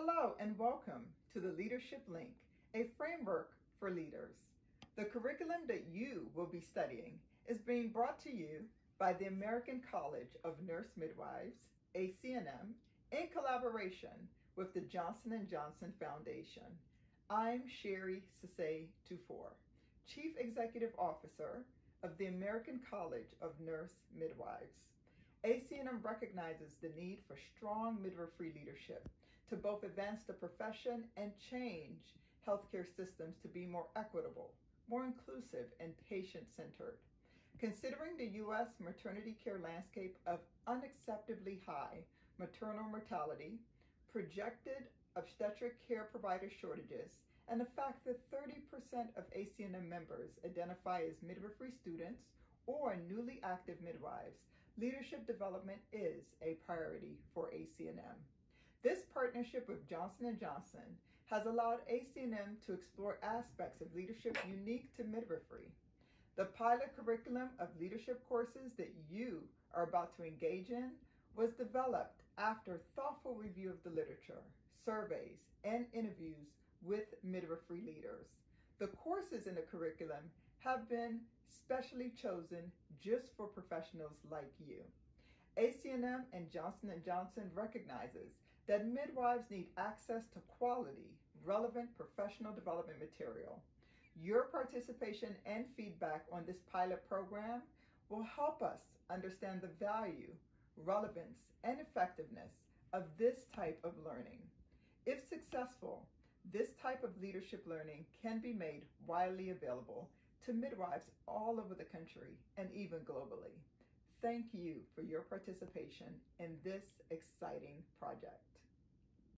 Hello and welcome to the Leadership Link, a framework for leaders. The curriculum that you will be studying is being brought to you by the American College of Nurse Midwives, ACNM, in collaboration with the Johnson & Johnson Foundation. I'm Sherry Sase Tufor, Chief Executive Officer of the American College of Nurse Midwives. ACNM recognizes the need for strong midwifery leadership to both advance the profession and change healthcare systems to be more equitable, more inclusive, and patient-centered. Considering the U.S. maternity care landscape of unacceptably high maternal mortality, projected obstetric care provider shortages, and the fact that 30% of ACNM members identify as midwifery students or newly active midwives, leadership development is a priority for ACNM. This partnership with Johnson & Johnson has allowed ACNM to explore aspects of leadership unique to midwifery. The pilot curriculum of leadership courses that you are about to engage in was developed after thoughtful review of the literature, surveys, and interviews with midwifery leaders. The courses in the curriculum have been specially chosen just for professionals like you. ACNM and Johnson & Johnson recognizes that midwives need access to quality, relevant professional development material. Your participation and feedback on this pilot program will help us understand the value, relevance, and effectiveness of this type of learning. If successful, this type of leadership learning can be made widely available to midwives all over the country and even globally. Thank you for your participation in this exciting project.